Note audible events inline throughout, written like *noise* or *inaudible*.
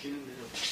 Başkanım benim.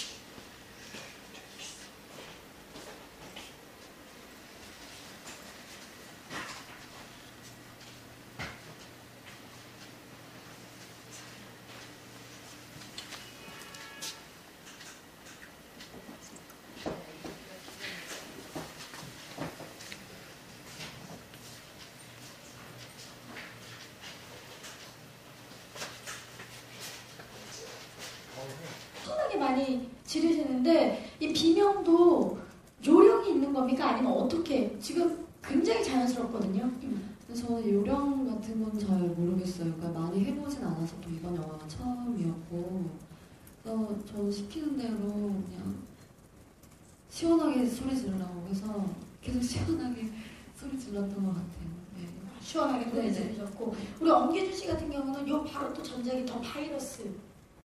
많이 지르시는데 이 비명도 요령이 있는 겁니까? 아니면 어떻게? 지금 굉장히 자연스럽거든요. 저는 요령 같은 건 잘 모르겠어요. 그러니까 많이 해보진 않아서 또 이번 영화가 처음이었고, 그래서 저는 시키는 대로 그냥 시원하게 소리 지르라고 해서 계속 *laughs* 시원하게 소리 질렀던 것 같아요. 네. 시원하게 네네. 보내주셨고 우리 엄기준 씨 같은 경우는 요 바로 또 전작이 더 바이러스